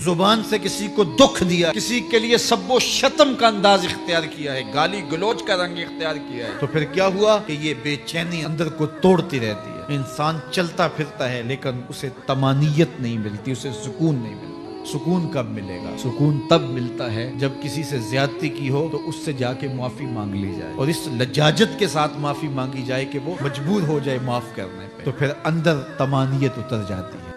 ज़ुबान से किसी को दुख दिया, किसी के लिए सबो शतम का अंदाज इख्तियार किया है, गाली गलोच का रंग इख्तियार किया है। तो फिर क्या हुआ कि ये बेचैनी अंदर को तोड़ती रहती है। इंसान चलता फिरता है, लेकिन उसे तमानियत नहीं मिलती, उसे सुकून नहीं मिलता। सुकून कब मिलेगा? सुकून तब मिलता है जब किसी से ज्यादती की हो तो उससे जाके माफ़ी मांग ली जाए। और इस लजाजत के साथ माफ़ी मांगी जाए कि वो मजबूर हो जाए माफ़ करने पे। तो फिर अंदर तमानियत उतर जाती है।